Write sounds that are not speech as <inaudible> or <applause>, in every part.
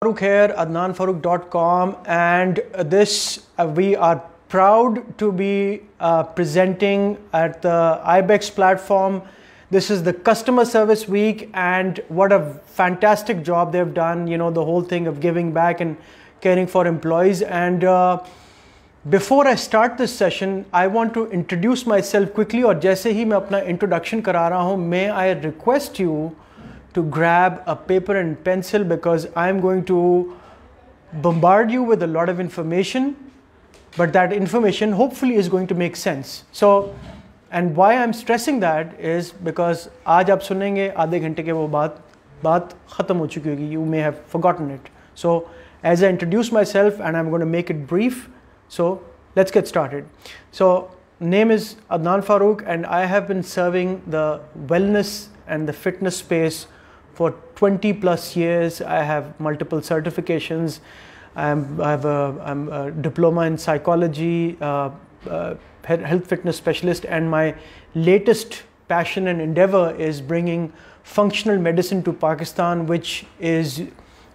Farooq here, AdnanFarouk.com, and this uh, we are proud to be uh, presenting at the IBEX platform. This is the customer service week, and what a fantastic job they've done. You know, the whole thing of giving back and caring for employees. And uh, before I start this session, I want to introduce myself quickly. और जैसे ही मैं अपना introduction करा रहा हूँ, may I request you to grab a paper and pencil because I'm going to bombard you with a lot of information, but that information hopefully is going to make sense. So, and why I'm stressing that is because आज आप सुनेंगे आधे घंटे के वो बात बात ख़त्म हो चुकी होगी you may have forgotten it. So, as I introduce myself and I'm going to make it brief, so let's get started. So, name is Adnan Farooq and I have been serving the wellness and the fitness space for 20 plus years. I have multiple certifications. I'm, I have a, I'm a diploma in psychology, uh, uh, health fitness specialist, and my latest passion and endeavor is bringing functional medicine to Pakistan, which is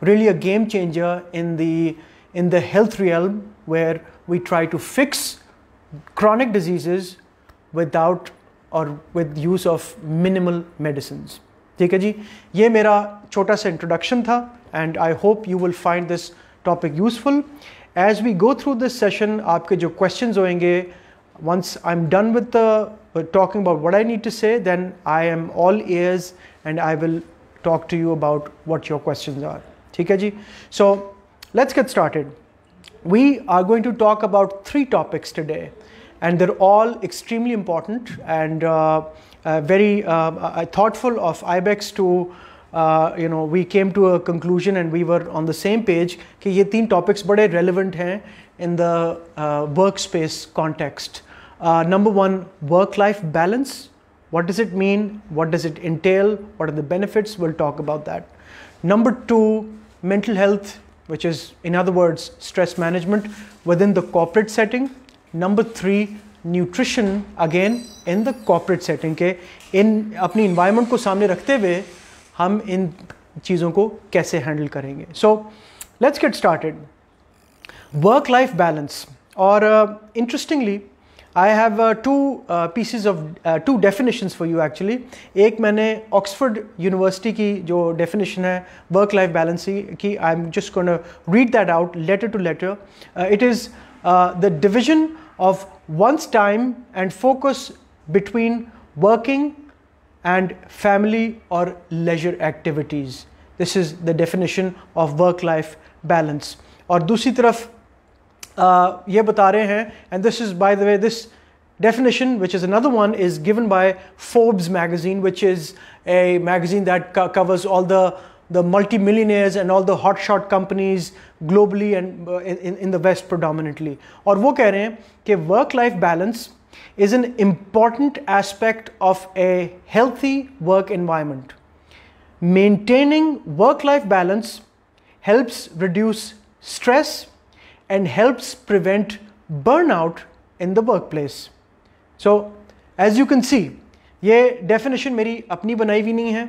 really a game changer in the in the health realm, where we try to fix chronic diseases without or with use of minimal medicines. ठीक है जी? ये मेरा छोटा सा introduction था and I hope you will find this topic useful as we go through this session आपके जो question होएँगे once I am done with talking about what I need to say then I am all ears and I will talk to you about what your question are ठीक है जी? So let's get started we are going to talk about three topics today and there all extremely important and very uh, uh, thoughtful of IBEX to uh, you know we came to a conclusion and we were on the same page कि ये तीन topics बड़े relevant हैं in the uh, workspace context. Uh, number one, work-life balance. What does it mean? What does it entail? What are the benefits? We'll talk about that. Number two, mental health, which is in other words stress management within the corporate setting. Number three, nutrition again in the corporate setting के इन अपनी environment को सामने रखते हुए हम इन चीज़ों को कैसे हैंडल करेंगे। So let's get started work life balance और interestingly I have two pieces of two definitions for you actually एक मैंने ऑक्सफोर्ड यूनिवर्सिटी की जो डेफिनेशन है वर्क लाइफ बैलेंस की I am just cone read that out letter to letter it is the division of one's time and focus between working and family or leisure activities. This is the definition of work life balance. और दूसरी तरफ uh, ये बता रहे हैं and this is by the way this definition which is another one is given by Forbes magazine which is a magazine that co covers all the the multimillionaires and all the hotshot companies globally and uh, in, in the West predominantly. और वो कह रहे हैं कि work life balance is an important aspect of a healthy work environment. Maintaining work life balance helps reduce stress and helps prevent burnout in the workplace. So, as you can see, ये definition मेरी अपनी बनाई हुई नहीं है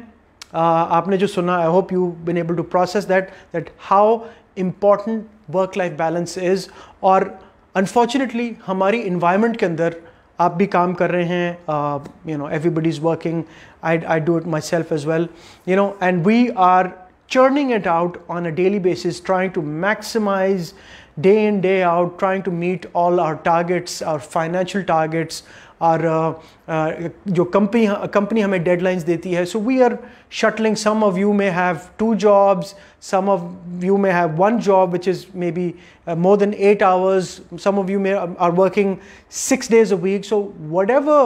आपने जो सुना I hope you been able to process that that how important work life balance is और अनफॉर्चुनेटली हमारी इन्वायरमेंट के अंदर आप भी काम कर रहे हैं you know everybody is working I I do it myself as well you know and we are churning it out on a daily basis, trying to maximize day in, day out, trying to meet all our targets, our financial targets, और uh, uh, जो company company हमें deadlines देती है so we are shuttling some of you may have two jobs some of you may have one job which is maybe uh, more than eight hours some of you may are working six days a week so whatever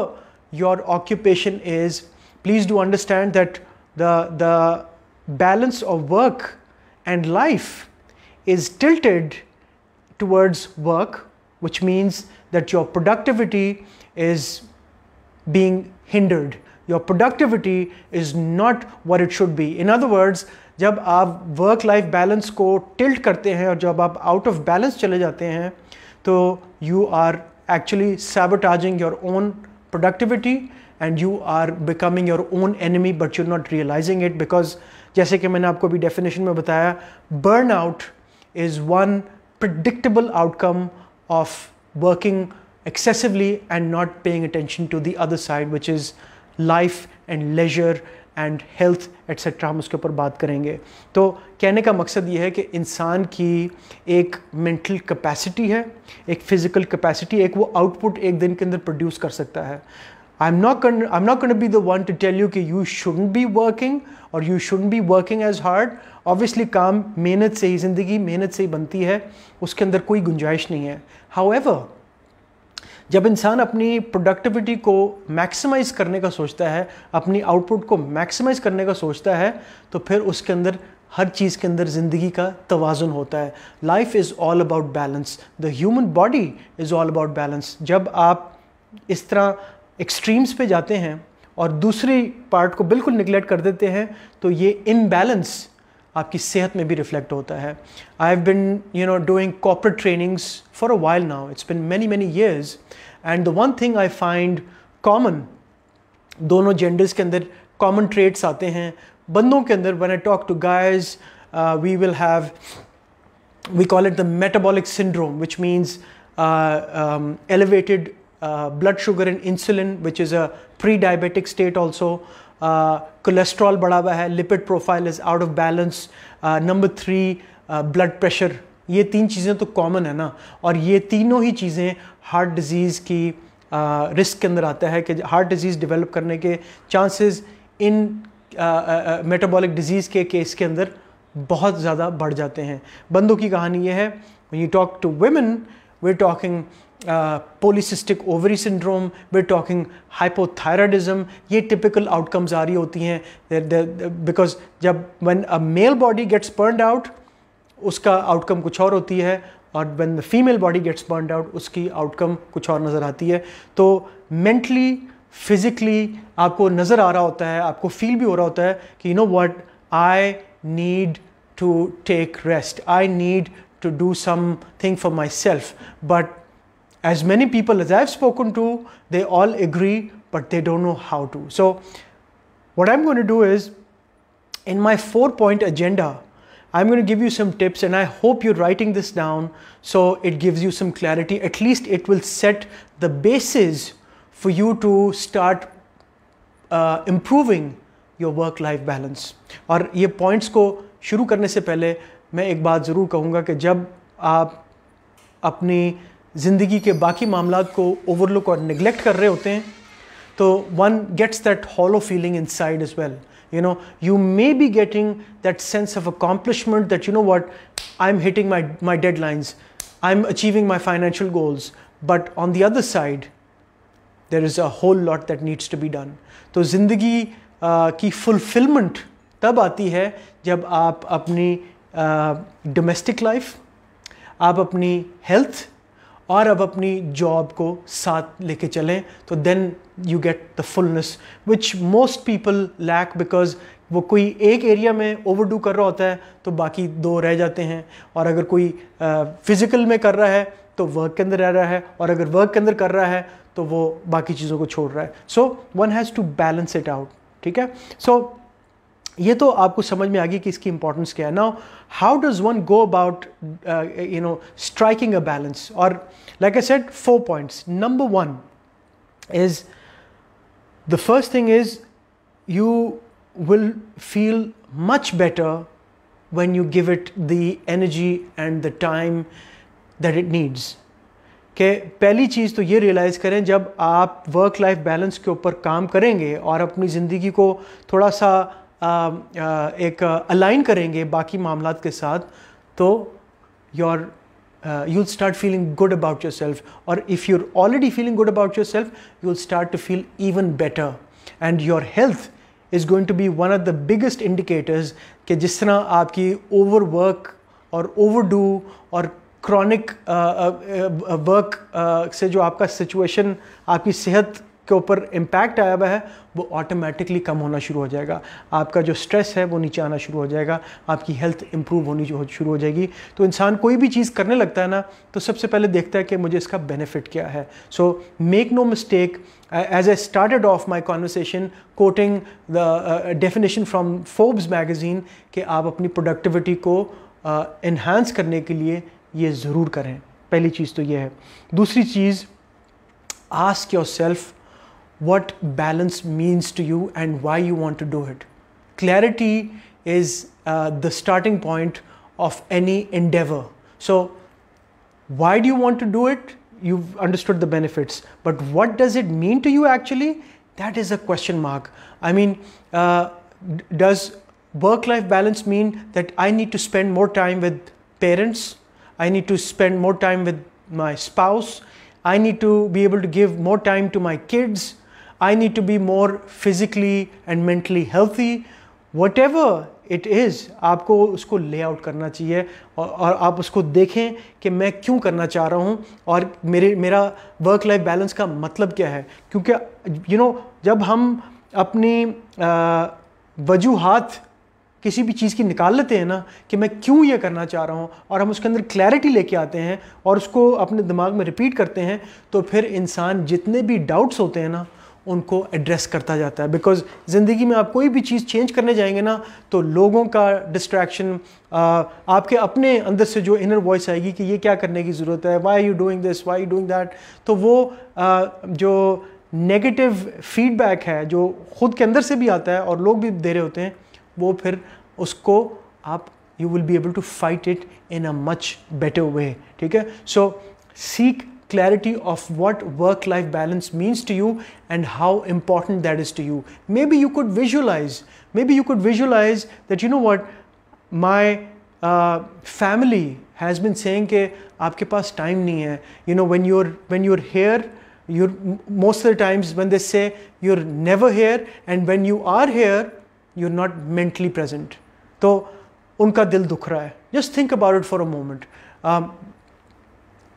your occupation is please do understand that the the balance of work and life is tilted towards work which means that your productivity is being hindered. Your productivity is not what it should be. In other words, जब आप work life balance को tilt करते हैं और जब आप out of balance चले जाते हैं तो you are actually sabotage your own productivity and you are becoming your own enemy but you're not realizing it because जैसे कि मैंने आपको अभी डेफिनेशन में बताया burnout is one predictable outcome of working excessively and not paying attention to the other side, which is life and leisure and health etcetera हम उसके ऊपर बात करेंगे। तो कहने का मकसद ये है कि इंसान की एक मेंटल कैपेसिटी है, एक फ़िज़िकल कैपेसिटी एक वो आउटपुट एक दिन के अंदर प्रोड्यूस कर सकता है। I am not I am not can be the one to tell you कि यू शुड बी वर्किंग और you should be working as hard obviously काम मेहनत से ही, ज़िंदगी मेहनत से ही बनती है, उसके अंदर कोई गुंजाइश नहीं है। हाउ जब इंसान अपनी प्रोडक्टिविटी को मैक्सिमाइज करने का सोचता है, अपनी आउटपुट को मैक्सिमाइज करने का सोचता है तो फिर उसके अंदर हर चीज़ के अंदर ज़िंदगी का तोज़ुन होता है। Life is all about balance the human body is all about balance जब आप इस तरह एक्सट्रीम्स पे जाते हैं और दूसरी पार्ट को बिल्कुल निगलेक्ट कर देते हैं तो ये इनबैलेंस आपकी सेहत में भी रिफ्लेक्ट होता है। I have been you know doing corporate trainings for a while now it's been many many years and the one thing I find common दोनों जेंडर्स के अंदर कॉमन ट्रेड्स आते हैं। बंदों के अंदर when I talk to guys we will have the metabolic syndrome, which means uh, um, elevated uh, blood sugar and insulin, which is a pre-diabetic state also. Cholesterol बढ़ा हुआ है lipid profile is out of balance number three blood pressure ये तीन चीज़ें तो common है ना? और ये तीनों ही चीज़ें हार्ट डिज़ीज़ की रिस्क uh, के अंदर आता है कि हार्ट डिज़ीज़ डेवलप करने के चांसेस इन मेटाबॉलिक डिज़ीज़ के केस के अंदर बहुत ज़्यादा बढ़ जाते हैं। बंदों की कहानी ये है you talk to women we talking polycystic ovary syndrome we talking hypothyroidism ये टिपिकल आउटकम्स आ रही होती हैं। बिकॉज़ जब when a male body gets burned out उसका आउटकम कुछ और होती है, और when the female body gets burned out उसकी आउटकम कुछ और नज़र आती है। तो मेंटली फिज़िकली आपको नज़र आ रहा होता है, आपको फील भी हो रहा होता है कि you know what I need to take rest I need to do something for myself. But as many people as I've spoken to, they all agree, but they don't know how to. So, what I'm going to do is in my four point agenda, I'm going to give you some tips, and I hope you're writing this down so it gives you some clarity. At least it will set the basis for you to start uh, improving your work life balance. और ये points को शुरू करने से पहले मैं एक बात ज़रूर कहूँगा कि जब आप अपनी ज़िंदगी के बाकी मामला को ओवरलुक और निगलेक्ट कर रहे होते हैं तो one gets that hollow feeling inside as well you know you may be getting that sense of accomplishment that you know what I am hitting my my deadlines I am achieving my financial goals but on the other side there is a whole lot that needs to be done तो ज़िंदगी uh, की fulfilment तब आती है जब आप अपनी domestic uh, life आप अपनी हेल्थ और अब अपनी जॉब को साथ लेके चलें तो then you get the fullness which most people lack because वो कोई एक एरिया में ओवरडू कर रहा होता है तो बाकी दो रह जाते हैं। और अगर कोई फ़िज़िकल में कर रहा है तो वर्क के अंदर रह रहा है, और अगर वर्क के अंदर कर रहा है तो वो बाकी चीज़ों को छोड़ रहा है। So one has to balance it out ठीक है? सो ये तो आपको समझ में आ गई कि इसकी इंपॉर्टेंस क्या है. Now how does one go about you know striking a balance और like I said four points number one is the first thing is you will feel much better when you give it the energy and the time that it needs. कि पहली चीज़ तो ये realise करें, जब आप work life balance के ऊपर काम करेंगे और अपनी ज़िंदगी को थोड़ा सा Um, uh, एक uh, अलाइन करेंगे बाकी मामला के साथ तो your you start feeling good about yourself और if you are already feeling good about yourself you start to feel even better and your health is going to be one of the biggest indicators कि जिस तरह आपकी over work और over do और chronic work uh, से जो आपका situation आपकी सेहत के ऊपर इम्पैक्ट आया हुआ है वो ऑटोमेटिकली कम होना शुरू हो जाएगा। आपका जो स्ट्रेस है वो नीचे आना शुरू हो जाएगा। आपकी हेल्थ इंप्रूव होनी शुरू हो जाएगी। तो इंसान कोई भी चीज़ करने लगता है ना तो सबसे पहले देखता है कि मुझे इसका बेनिफिट क्या है। So make no mistake as I started off my conversation quoting the uh, definition Forbes magazine कि आप अपनी प्रोडक्टिविटी को इन्हांस uh, करने के लिए ये ज़रूर करें। पहली चीज़ तो ये है। दूसरी चीज़ ask yourself what balance means to you and why you want to do it. Clarity is uh, the starting point of any endeavor. So, why do you want to do it? You've understood the benefits, but what does it mean to you actually? That is a question mark. I mean, uh, does work life balance mean that I need to spend more time with parents? I need to spend more time with my spouse? I need to be able to give more time to my kids. I need to be more physically and mentally healthy. Whatever it is आपको उसको layout करना चाहिए और, और आप उसको देखें कि मैं क्यों करना चाह रहा हूँ और मेरे मेरा वर्क लाइफ बैलेंस का मतलब क्या है क्योंकि यू you नो know, जब हम अपनी वजूहत किसी भी चीज़ की निकाल लेते हैं ना कि मैं क्यों ये करना चाह रहा हूँ और हम उसके अंदर क्लैरिटी लेके आते हैं और उसको अपने दिमाग में रिपीट करते हैं तो फिर इंसान जितने भी डाउट्स होते हैं ना उनको एड्रेस करता जाता है। बिकॉज़ ज़िंदगी में आप कोई भी चीज़ चेंज करने जाएँगे ना तो लोगों का डिस्ट्रैक्शन आपके अपने अंदर से जो इनर वॉइस आएगी कि ये क्या करने की ज़रूरत है why you doing this why you doing that तो वो आ, जो नेगेटिव फीडबैक है जो खुद के अंदर से भी आता है और लोग भी दे रहे होते हैं वो फिर उसको आप you will be able to fight it in a much better way ठीक है? So seek clarity of what work life balance means to you and how important that is to you. Maybe you could visualize, maybe you could visualize that, you know what, my uh, family has been saying कि आपके पास time नहीं है. You know, when you're, when you're here, you're most of the times when they say you're never here and when you are here, you're not mentally present. तो उनका दिल दुख रहा है just think about it for a moment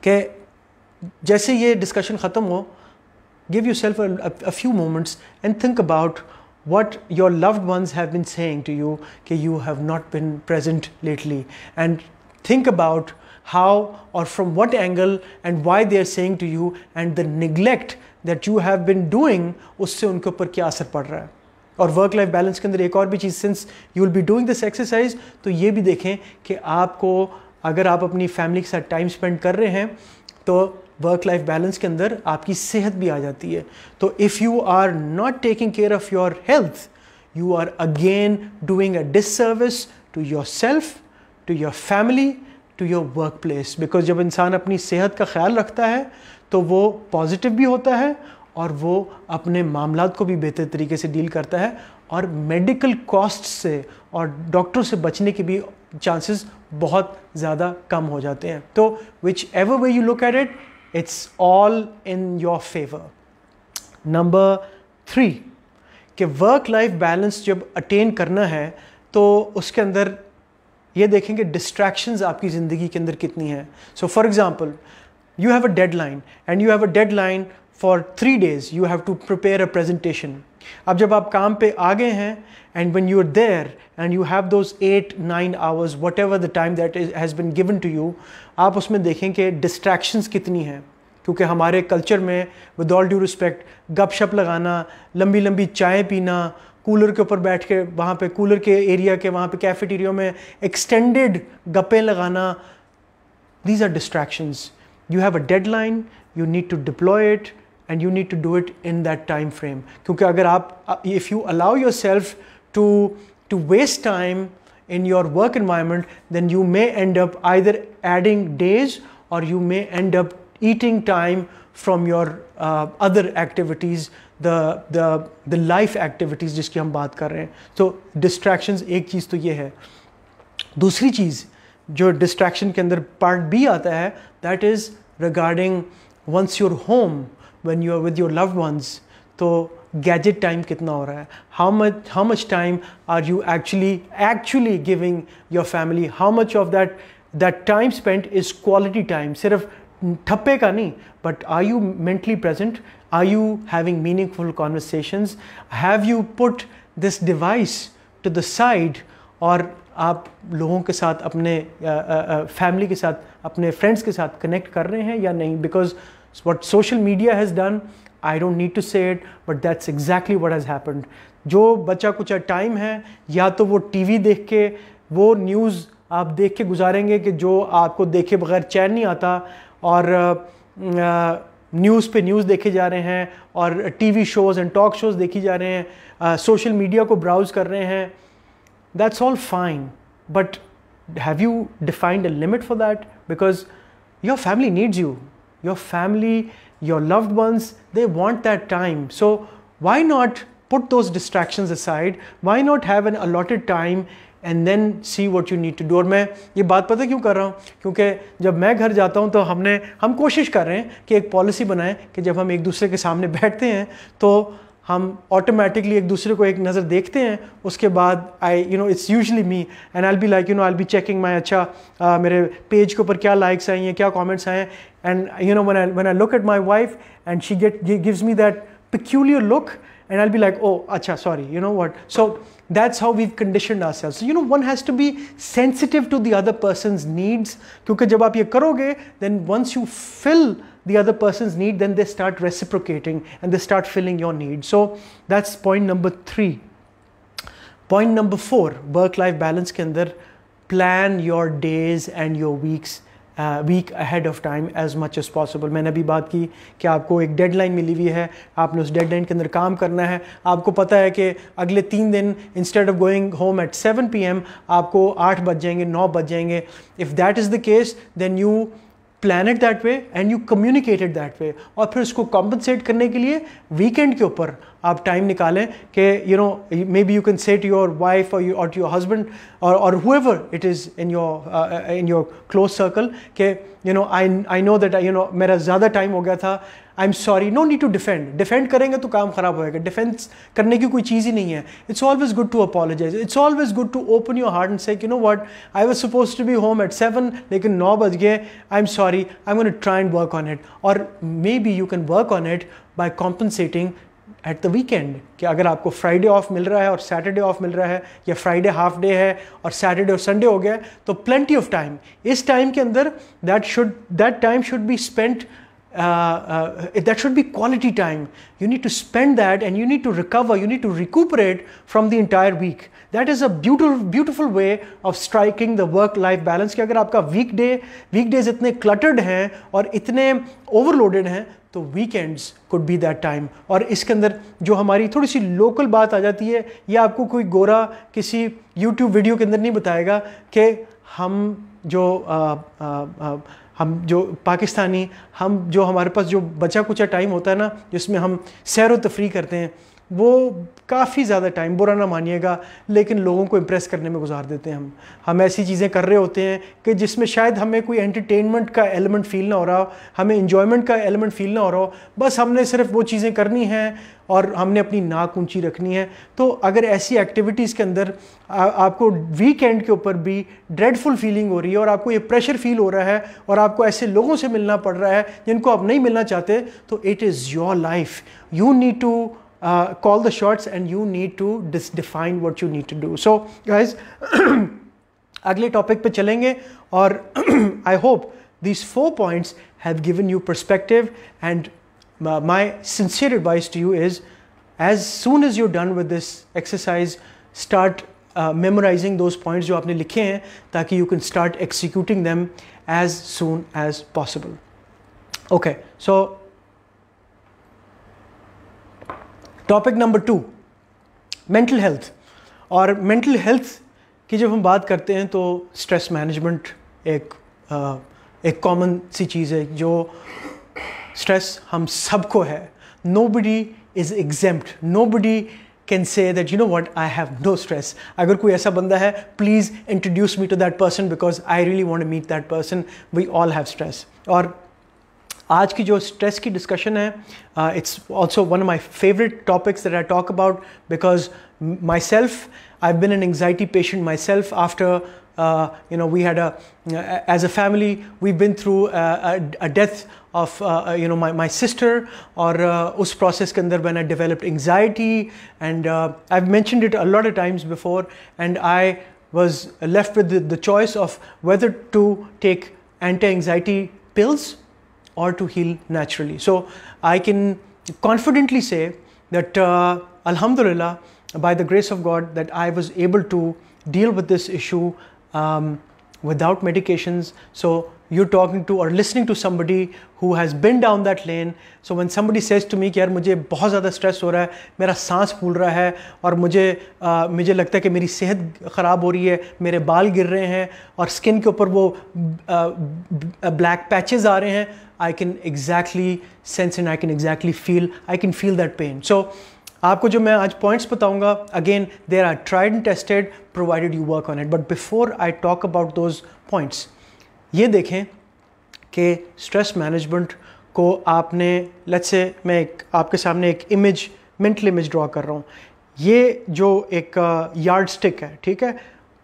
कि जैसे ये discussion ख़त्म हो give yourself a few moments and think about what your loved ones have been saying to you कि you have not been present lately and think about how और from what angle and why they are saying to you and the neglect that you have been doing उससे उनके ऊपर क्या असर पड़ रहा है? और वर्क लाइफ बैलेंस के अंदर एक और भी चीज़ since you will be doing this exercise तो ये भी देखें कि आपको अगर आप अपनी फैमिली के साथ टाइम स्पेंड कर रहे हैं तो वर्क लाइफ बैलेंस के अंदर आपकी सेहत भी आ जाती है। तो if you are not taking care of your health you are again doing a disservice to yourself to your family to your workplace because जब इंसान अपनी सेहत का ख्याल रखता है तो वो पॉजिटिव भी होता है और वो अपने मामला को भी बेहतर तरीके से डील करता है और मेडिकल कॉस्ट से और डॉक्टरों से बचने के भी चांसेस बहुत ज़्यादा कम हो जाते हैं। तो whichever way you look at it it's all in your favour number three कि वर्क लाइफ बैलेंस जब अटेन करना है तो उसके अंदर ये देखेंगे डिस्ट्रैक्शंस आपकी ज़िंदगी के अंदर कितनी हैं। So for example you have a deadline and you have a deadline for three days you have to prepare a presentation अब जब आप काम पे आ गए हैं and when you're there, and you have those eight, nine hours, whatever the time that is has been given to you आप उसमें देखें कि डिस्ट्रैक्शंस कितनी हैं। क्योंकि हमारे कल्चर में विद ऑल ड्यू रिस्पेक्ट गप शप लगाना लंबी लंबी चाय पीना कूलर के ऊपर बैठ के वहाँ पे कूलर के एरिया के वहाँ पे कैफेटेरियो में एक्सटेंडेड गप्पे लगाना these are distractions you have a deadline you need to deploy it and you need to do it in that time frame क्योंकि अगर आप if you allow yourself to to waste time in your work environment then you may end up either adding days or you may end up eating time from your uh, other activities the the the life activities जिसकी हम बात कर रहे हैं तो distractions एक चीज़ तो ये है दूसरी चीज़ जो distraction के अंदर part B आता है that is regarding once you're home when you are with your loved ones तो गैजेट टाइम कितना हो रहा है? How much how much time are you actually actually giving your family how much of that that time spend is quality time सिर्फ़ ठप्पे का नहीं but are you mentally present are you having meaningful conversations have you put this device to the side और आप लोगों के साथ अपने फैमिली के साथ, अपने फ्रेंड्स के साथ कनेक्ट कर रहे हैं या नहीं? Because what social media has done I don't need to say it but that's exactly what has happened जो बच्चा कुछ टाइम है, या तो वो टीवी देख के, वो न्यूज़ आप देख के गुजारेंगे कि जो आपको देखे बगैर चैन नहीं आता, और न्यूज़ पे न्यूज़ देखे जा रहे हैं, और TV shows and talk shows देखी जा रहे हैं सोशल मीडिया को ब्राउज़ कर रहे हैं that's all fine but have you defined a limit for that because your family needs you your family your loved ones they want that time so why not put those distractions aside? Why not have an allotted time and then see what you need to do और मैं ये बात पता क्यों कर रहा हूँ? क्योंकि जब मैं घर जाता हूँ तो हमने हम कोशिश कर रहे हैं कि एक पॉलिसी बनाएँ कि जब हम एक दूसरे के सामने बैठते हैं तो हम ऑटोमेटिकली एक दूसरे को एक नज़र देखते हैं उसके बाद I you know it's usually me and I be like you know I be checking my अच्छा uh, मेरे पेज के ऊपर क्या लाइक्स आई हैं क्या कॉमेंट्स आए हैं? And you know one I one I look at my wife and she get gives me that peculiar look and I'll be like, oh, acha, sorry, you know what? So that's how we've conditioned ourselves. So, you know, one has to be sensitive to the other person's needs. Because जब आप ये करोगे, then once you fill the other person's need, then they start reciprocating and they start filling your need. So that's point number three. Point number four, work-life balance के अंदर plan your days and your weeks week ahead of time as much as possible मैंने अभी बात की कि आपको एक deadline मिली हुई है, आपने उस डेडलाइन के अंदर काम करना है। आपको पता है कि अगले तीन दिन instead of going home at seven P M आपको आठ बज जाएँगे, नौ बज जाएँगे। If that is the case then you plan that way and you communicated that way और फिर उसको कॉम्पनसेट करने के लिए वीकेंड के ऊपर आप टाइम निकालें कि you know maybe you can say to your wife और और टू योर हस्बैंड और और whoever it is in your in your close circle के you know I I know that you know मेरा ज़्यादा टाइम हो गया था I am sorry no need to defend defend करेंगे तो काम खराब होएगा. डिफेंस करने की कोई चीज़ ही नहीं है. It's always good to apologise it's always good to open your heart and say you know what I was suppose to be home at seven लेकिन नौ बज गए. I am sorry I am try and work on it और maybe you can work on it by compensating at the weekend कि अगर आपको Friday of मिल रहा है और सैटरडे ऑफ़ मिल रहा है, या फ्राइडे हाफ़ डे है और सैटरडे और संडे हो गया तो प्लेंटी ऑफ़ टाइम इस टाइम के अंदर that should that time should be spent that should be quality time you need to spend that and you need to recover you need to recuperate from the entire week that is a beautiful beautiful way of striking the work life balance कि अगर आपका week weekday weekdays इतने cluttered हैं और इतने overloaded हैं तो weekends could be that time और इसके अंदर जो हमारी थोड़ी सी लोकल बात आ जाती है या आपको कोई गोरा किसी यूट्यूब वीडियो के अंदर नहीं बताएगा कि हम जो आ, आ, आ, हम जो पाकिस्तानी हम जो हमारे पास जो बचा कुचा टाइम होता है ना जिसमें हम सैर व तफरी करते हैं वो काफ़ी ज़्यादा टाइम बुरा ना मानिएगा लेकिन लोगों को इम्प्रेस करने में गुजार देते हैं हम। हम ऐसी चीज़ें कर रहे होते हैं कि जिसमें शायद हमें कोई एंटरटेनमेंट का एलिमेंट फील ना हो रहा हो हमें इन्जॉयमेंट का एलिमेंट फील ना हो रहा हो बस हमने सिर्फ़ वो चीज़ें करनी हैं और हमने अपनी नाक ऊँची रखनी है। तो अगर ऐसी एक्टिविटीज़ के अंदर आ, आपको वीकेंड के ऊपर भी ड्रेडफुल फीलिंग हो रही है और आपको ये प्रेशर फील हो रहा है और आपको ऐसे लोगों से मिलना पड़ रहा है जिनको आप नहीं मिलना चाहते तो it is your life you need to uh, call the shots and you need to define what you need to do. So guys, <clears throat> अगले टॉपिक पे चलेंगे और <clears throat> I hope these four points have given you perspective and uh, my sincere advice to you is as soon as you're done with this exercise start uh, memorizing those points जो आपने लिखे हैं ताकि you can start executing them as soon as possible okay so topic number two mental health और mental health की जब हम बात करते हैं तो स्ट्रेस मैनेजमेंट एक आ, एक कॉमन सी चीज़ है जो स्ट्रेस हम सबको है। Nobody is exempt nobody can say that you know what I have no stress अगर कोई ऐसा बंदा है please introduce me to that person because I really want meet that person we all have stress और आज की जो stress की डिस्कशन है it's also one of my favourite topics that I talk about because my self I been an anxiety patient my self after uh, you know, we had a, as a family, we've been through a, a, a death of, uh, you know, my, my sister or uh, us process ke andar when I developed anxiety and uh, I've mentioned it a lot of times before and I was left with the, the choice of whether to take anti-anxiety pills or to heal naturally. So I can confidently say that uh, Alhamdulillah, by the grace of God, that I was able to deal with this issue um, without medications. So you're talking to or listening to somebody who has been down that lane. So when somebody says to me कि यार मुझे बहुत ज़्यादा stress हो रहा है मेरा सांस फूल रहा है और मुझे आ, मुझे लगता है कि मेरी सेहत ख़राब हो रही है मेरे बाल गिर रहे हैं और स्किन के ऊपर वो ब्लैक पैचेज आ रहे हैं I can exactly sense and I can exactly feel I can feel that pain so आपको जो मैं आज पॉइंट्स बताऊँगा again there are tried and tested provided you work on it but before I talk about those points ये देखें कि stress management को आपने लेट्स से मैं एक आपके सामने एक इमेज मेंटल इमेज ड्रॉ कर रहा हूँ। ये जो एक यार्ड uh, स्टिक है ठीक है?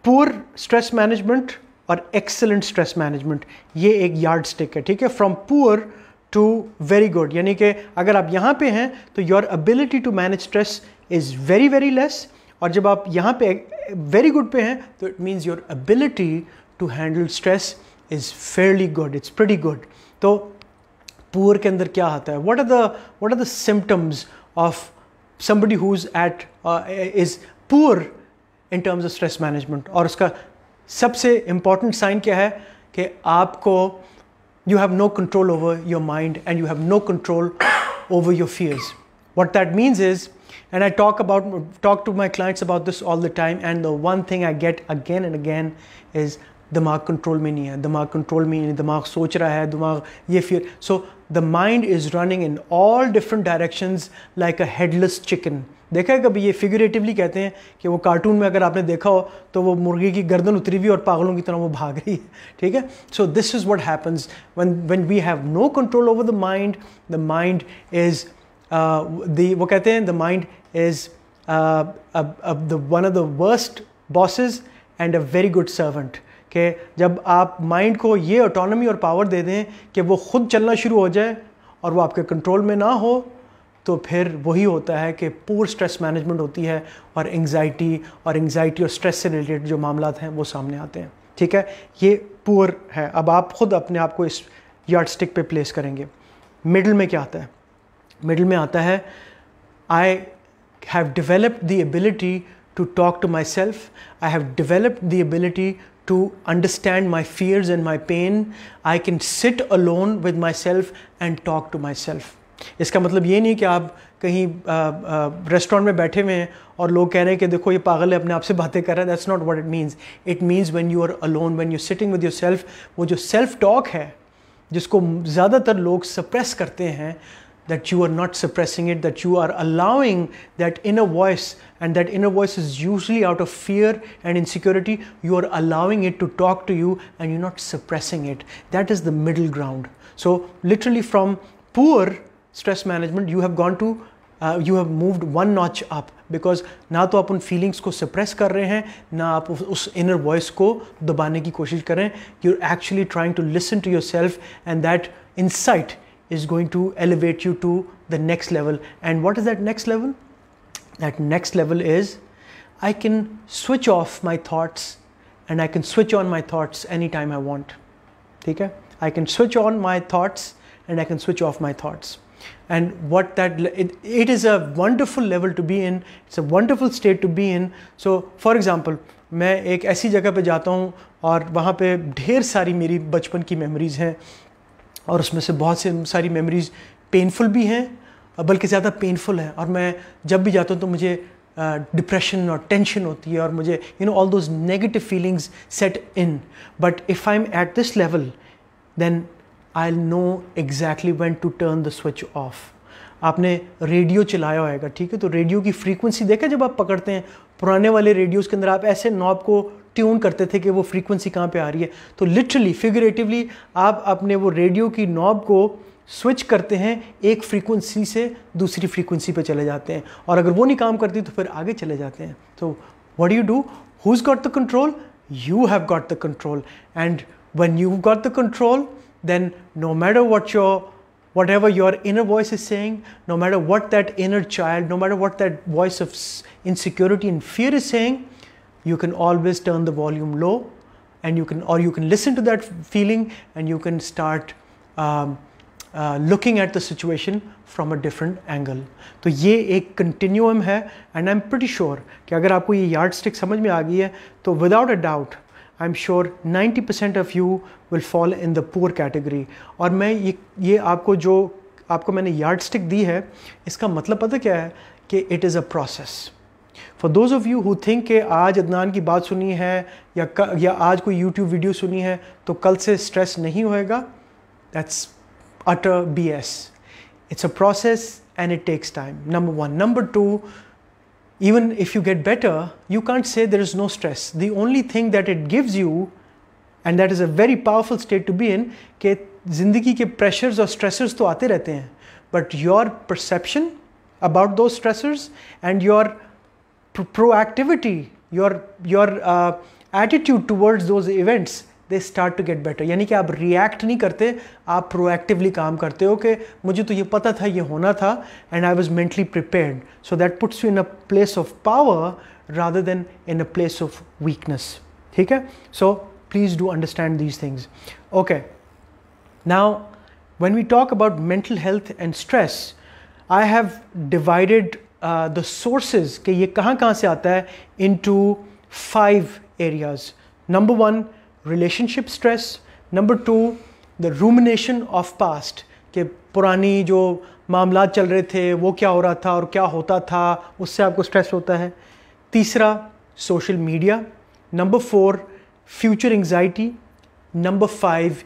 पुअर स्ट्रेस मैनेजमेंट और एक्सेलेंट स्ट्रेस मैनेजमेंट ये एक यार्ड स्टिक है ठीक है? From poor to very good यानी कि अगर आप यहाँ पे हैं तो your ability to manage stress is very very less और जब आप यहाँ पे वेरी गुड पे हैं तो it means your ability to handle stress Is fairly good it's pretty good तो पुअर के अंदर क्या आता है what are the what are the symptoms of somebody who's at is poor in terms of stress management और उसका सबसे important sign क्या है कि आपको you have no control over your mind and you have no control over your fears. What that means is, and I talk about talk to my clients about this all the time, and the one thing I get again and again is दिमाग control में नहीं है, दिमाग control में नहीं, दिमाग सोच रहा है, दिमाग ये फिर so the mind is running in all different directions like a headless chicken देखा है कभी ये फिगरेटिवली कहते हैं कि वो कार्टून में अगर आपने देखा हो तो वो मुर्गी की गर्दन उतरी हुई और पागलों की तरह वो भाग रही है, ठीक है? So this is what happens when when we have no control over the mind the mind is the वो कहते हैं the mind is the one of the worst bosses and a very good servant कि जब आप mind को ये autonomy और power दे दें कि वो खुद चलना शुरू हो जाए और वो आपके कंट्रोल में ना हो तो फिर वही होता है कि पूर स्ट्रेस मैनेजमेंट होती है और एंग्जाइटी और एंग्जाइटी और स्ट्रेस से रिलेटेड जो मामला हैं वो सामने आते हैं। ठीक है? ये पुअर है। अब आप खुद अपने आप को इस यार्ड स्टिक पे प्लेस करेंगे। मिडल में क्या आता है? मिडल में आता है I have developed the ability to talk to myself I have developed the ability to understand my fears and my pain. I can sit alone with myself and talk to myself. इसका मतलब ये नहीं कि आप कहीं restaurant में बैठे हुए हैं और लोग कह रहे हैं कि देखो ये पागल है, अपने आप से बातें कर रहा है that's not what it means it means when you are alone when you sitting with yourself वो जो सेल्फ टॉक है, जिसको ज़्यादातर लोग सप्रेस करते हैं that you are not suppressing it, that you are allowing that inner voice, and that inner voice is usually out of fear and insecurity. You are allowing it to talk to you and you're not suppressing it. That is the middle ground. So, literally, from poor stress management, you have gone to uh, you have moved one notch up because ना तो आप उन feelings को suppress कर रहे हैं ना आप उस इनर वॉइस को दबाने की कोशिश कर रहे हैं you are actually trying to listen to your self and that insight is going to elevate you to the next level. And what is that next level? That next level is I can switch off my thoughts and I can switch on my thoughts anytime I want. Okay? I can switch on my thoughts and I can switch off my thoughts. And what that it, it is a wonderful level to be in. It's a wonderful state to be in. So, for example, मैं एक ऐसी जगह पे जाता हूँ और वहाँ पे ढेर सारी मेरी बचपन की मेमोरीज़ हैं और उसमें से बहुत से सारी मेमोरीज़ पेनफुल भी हैं बल्कि ज़्यादा पेनफुल है। और मैं जब भी जाता हूँ तो मुझे डिप्रेशन और टेंशन होती है और मुझे you know all those negative feelings set in but if I am at this level then I know exactly when to turn the switch off आपने रेडियो चलाया होएगा, ठीक है? तो रेडियो की फ्रीक्वेंसी देखा जब आप पकड़ते हैं? पुराने वाले रेडियोज़ के अंदर आप ऐसे नॉब को ट्यून करते थे कि वो फ्रीक्वेंसी कहाँ पे आ रही है। तो लिटरली फिगरेटिवली आप अपने वो रेडियो की नॉब को स्विच करते हैं, एक फ्रीक्वेंसी से दूसरी फ्रीक्वेंसी पे चले जाते हैं। और अगर वो नहीं काम करती तो फिर आगे चले जाते हैं। तो what you do who is got the control you have got the control and when you got the control then no matter what your whatever your inner voice is saying no matter what that inner child no matter what that voice of insecurity in fear is saying you can always turn the volume low and you can or you can listen to that feeling and you can start um, uh, looking at the situation from a different angle. तो ये एक continuum है and I'm pretty sure कि अगर आपको ये yardstick समझ में आ गई है तो without a doubt I'm sure 90% of you will fall in the poor category और मैं ये ये आपको जो आपको मैंने yardstick दी है इसका मतलब पता क्या है कि it is a process. For those of you who think के आज अदनान की बात सुनी है या या आज कोई यूट्यूब वीडियो सुनी है तो कल से स्ट्रेस नहीं होएगा। That's utter B S it's a process and it takes time number one number two even if you get better you can't say there is no stress the only thing that it gives you and that is a very powerful state to be in के ज़िंदगी के pressures और stressors तो आते रहते हैं। But your perception about those stressors and your proactivity, your your uh, attitude towards those events they start to get better यानी कि आप रिएक्ट नहीं करते आप प्रोएक्टिवली काम करते हो कि मुझे तो ये पता था ये होना था and I was mentally prepared so that puts you in a place of power rather than in a place of weakness ठीक है? So please do understand these things okay now when we talk about mental health and stress, I have divided uh, sources कि ये कहाँ कहाँ से आता है? Into five areas number one relationship stress number two the rumination of past कि पुरानी जो मामला चल रहे थे वो क्या हो रहा था और क्या होता था उससे आपको स्ट्रेस होता है। तीसरा social media number four future anxiety number five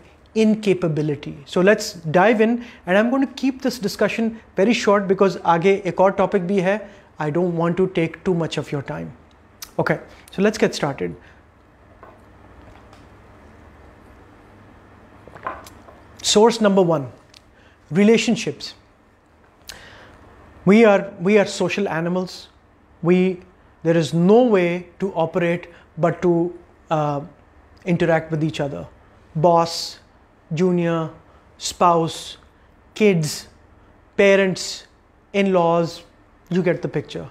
incapability so let's dive in and I am going to keep this discussion very short because आगे एक और टॉपिक भी है I don't want to take too much of your time okay so let's get started source number one relationships we are we are social animals we there is no way to operate but to uh, interact with each other boss junior spouse kids parents in-laws you get the picture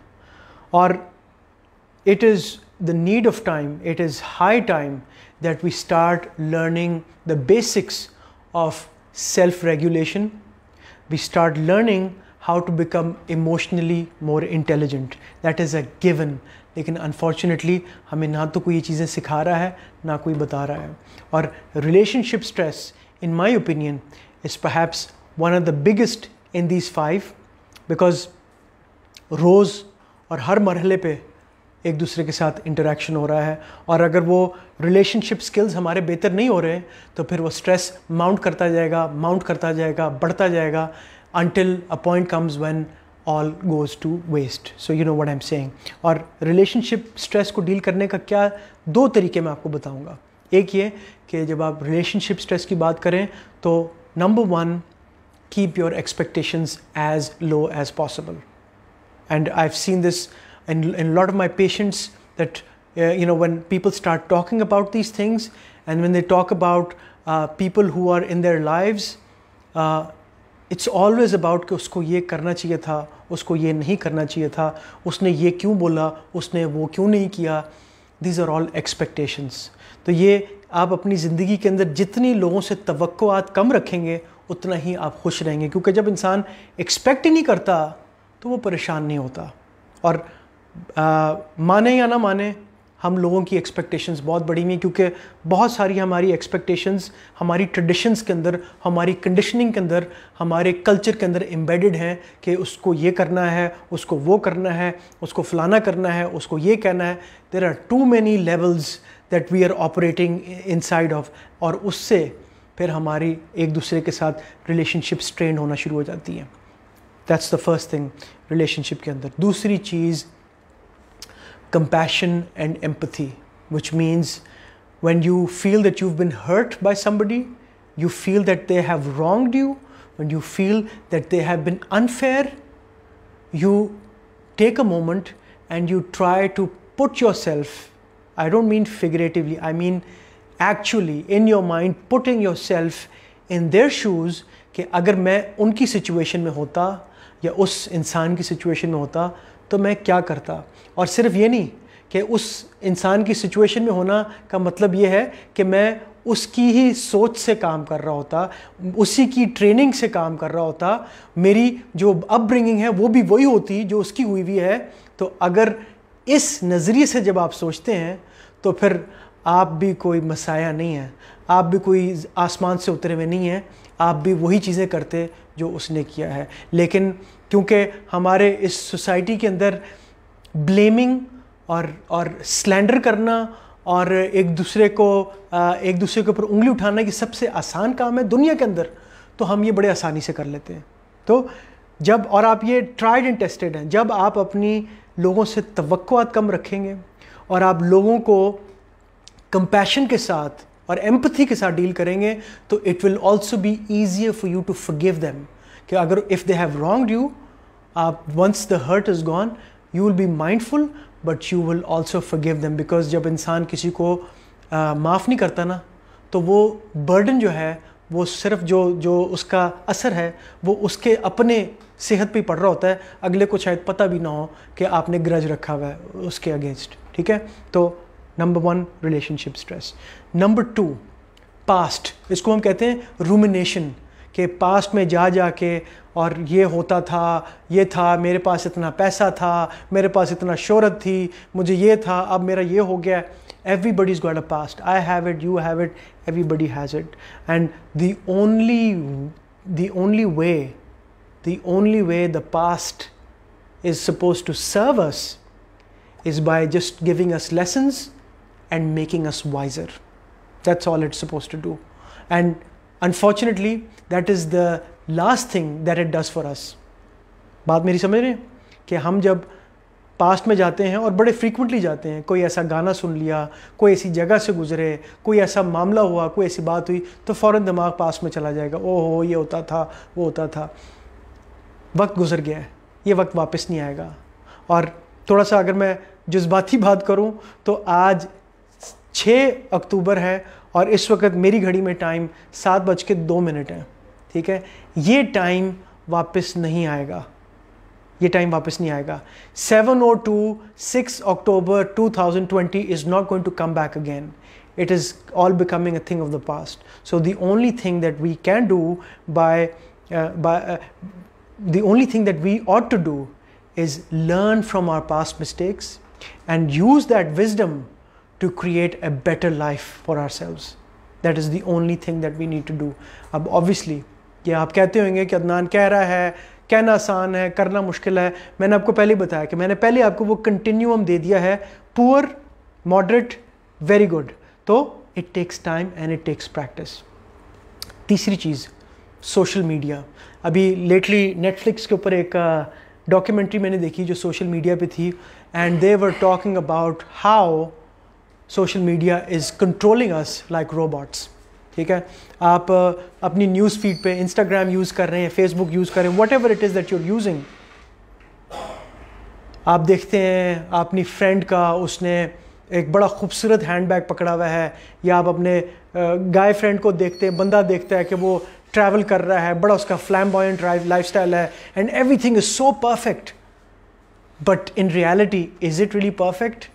or it is the need of time it is high time that we start learning the basics of self regulation, we start learning how to become emotionally more intelligent. That is a given. लेकिन unfortunately हमें ना तो कोई ये चीज़ें सिखा रहा है ना कोई बता रहा है और relationship stress in my opinion is perhaps one of the biggest in these five because रोज़ और हर मरहले पे एक दूसरे के साथ इंटरेक्शन हो रहा है और अगर वो रिलेशनशिप स्किल्स हमारे बेहतर नहीं हो रहे हैं तो फिर वो स्ट्रेस माउंट करता जाएगा माउंट करता जाएगा, बढ़ता जाएगा until a point comes when all goes to waste so you know what I am saying और रिलेशनशिप स्ट्रेस को डील करने का क्या दो तरीके मैं आपको बताऊँगा। एक ये कि जब आप रिलेशनशिप स्ट्रेस की बात करें तो number one keep your expectations as low as possible and I have seen this of my patients that uh, you know when people start talking about these things and when they talk about uh, people who are in their lives uh, it's always about कि उसको ये करना चाहिए था उसको ये नहीं करना चाहिए था उसने ये क्यों बोला उसने वो क्यों नहीं किया these आर ऑल एक्सपेक्टेशंस तो ये आप अपनी ज़िंदगी के अंदर जितनी लोगों से तो कम रखेंगे उतना ही आप खुश रहेंगे। क्योंकि जब इंसान एक्सपेक्ट ही नहीं करता तो वो परेशान नहीं होता। और आ, माने या ना माने हम लोगों की एक्सपेक्टेशंस बहुत बड़ी हुई क्योंकि बहुत सारी हमारी एक्सपेक्टेशंस हमारी ट्रेडिशंस के अंदर, हमारी कंडीशनिंग के अंदर, हमारे कल्चर के अंदर एम्बेडेड हैं कि उसको ये करना है, उसको वो करना है, उसको फलाना करना है, उसको ये कहना है। There are too many levels that we are operating inside of और उससे फिर हमारी एक दूसरे के साथ रिलेशनशिप स्ट्रेन होना शुरू हो जाती है। That's the first thing relationship के अंदर। दूसरी चीज़ compassion and empathy, which means when you feel that you've been hurt by somebody, you feel that they have wronged you, when you feel that they have been unfair, you take a moment and you try to put yourself I don't mean figuratively I mean actually in your mind putting your self in their shoes कि अगर मैं उनकी situation में होता या उस इंसान की सिचुएशन में होता तो मैं क्या करता? और सिर्फ़ ये नहीं कि उस इंसान की सिचुएशन में होना का मतलब ये है कि मैं उसकी ही सोच से काम कर रहा होता, उसी की ट्रेनिंग से काम कर रहा होता, मेरी जो अपब्रिंगिंग है वो भी वही होती जो उसकी हुई हुई है। तो अगर इस नज़रिए से जब आप सोचते हैं तो फिर आप भी कोई मसाया नहीं है, आप भी कोई आसमान से उतरे हुए नहीं हैं, आप भी वही चीज़ें करते जो उसने किया है। लेकिन क्योंकि हमारे इस सोसाइटी के अंदर ब्लेमिंग और और स्लैंडर करना और एक दूसरे को एक दूसरे के ऊपर उंगली उठाना की सबसे आसान काम है दुनिया के अंदर तो हम ये बड़े आसानी से कर लेते हैं। तो जब, और आप ये ट्राइड एंड टेस्टेड हैं, जब आप अपनी लोगों से तवक्कुआत कम रखेंगे और आप लोगों को कंपैशन के साथ और एम्पथी के साथ डील करेंगे तो it will also be easier for you to forgive them कि अगर if they have wrong you आप once the hurt is gone you will be mindful but you will also forgive them because जब इंसान किसी को माफ़ नहीं करता ना तो वो बर्डन जो है, वो सिर्फ़ जो जो उसका असर है, वो उसके अपने सेहत पे पड़ रहा होता है। अगले को शायद पता भी ना हो कि आपने ग्रज रखा हुआ है, उसके अगेंस्ट ठीक है? तो number one relationship stress number two past इसको हम कहते हैं रूमिनेशन के पास्ट में जा जा के और ये होता था, ये था, मेरे पास इतना पैसा था, मेरे पास इतना शोहरत थी, मुझे ये था, अब मेरा ये हो गया। Everybody is got a past I have it you have it everybody has it and the only the only way the only way the past is suppose to serve us is by just giving us lessons and making us wiser That's all it's supposed to do. And unfortunately, that is the last thing that it does for us. बात मेरी समझ रहे कि हम जब past में जाते हैं और बड़े फ्रीक्वेंटली जाते हैं कोई ऐसा गाना सुन लिया कोई ऐसी जगह से गुजरे कोई ऐसा मामला हुआ कोई ऐसी बात हुई तो फ़ौर दिमाग पास्ट में चला जाएगा। ओहो ये होता था वो होता था। वक्त गुजर गया है। ये वक्त वापस नहीं आएगा। और थोड़ा सा अगर मैं जज्बाती बात करूँ तो आज छः अक्टूबर है और इस वक्त मेरी घड़ी में टाइम सात बज के दो मिनट हैं, ठीक है? ये टाइम वापस नहीं आएगा। ये टाइम वापस नहीं आएगा। Seven o two six October two thousand twenty is not going to come back again it is all becoming a thing of the past so the only thing that we can do by by the only thing that we ought to do is learn from our past mistakes and use that wisdom to create a better life for ourselves. That is the only thing that we need to do. अब obviously ये आप कहते होंगे कि अदनान कह रहा है कहना आसान है करना मुश्किल है मैंने आपको पहले बताया कि मैंने पहले आपको वो कंटिन्यूम दे दिया है पुअर मॉडरेट वेरी गुड तो it takes time and it takes practice तीसरी चीज़ सोशल मीडिया अभी लेटली नेटफ्लिक्स के ऊपर एक डॉक्यूमेंट्री uh, मैंने देखी जो सोशल मीडिया पे थी and they were talking about how social media is controlling us like robots ठीक है? आप अपनी न्यूज़ फ़ीड पे इंस्टाग्राम यूज़ कर रहे हैं फेसबुक यूज़ कर रहे हैं whatever it is that you're using आप देखते हैं, अपनी फ्रेंड का उसने एक बड़ा खूबसूरत हैंड बैग पकड़ा हुआ है, या आप अपने गाय फ्रेंड को देखते हैं, बंदा देखता है कि वो ट्रैवल कर रहा है, बड़ा उसका फ्लैम बॉयंट लाइफ स्टाइल है and everything is so perfect but in reality is it really perfect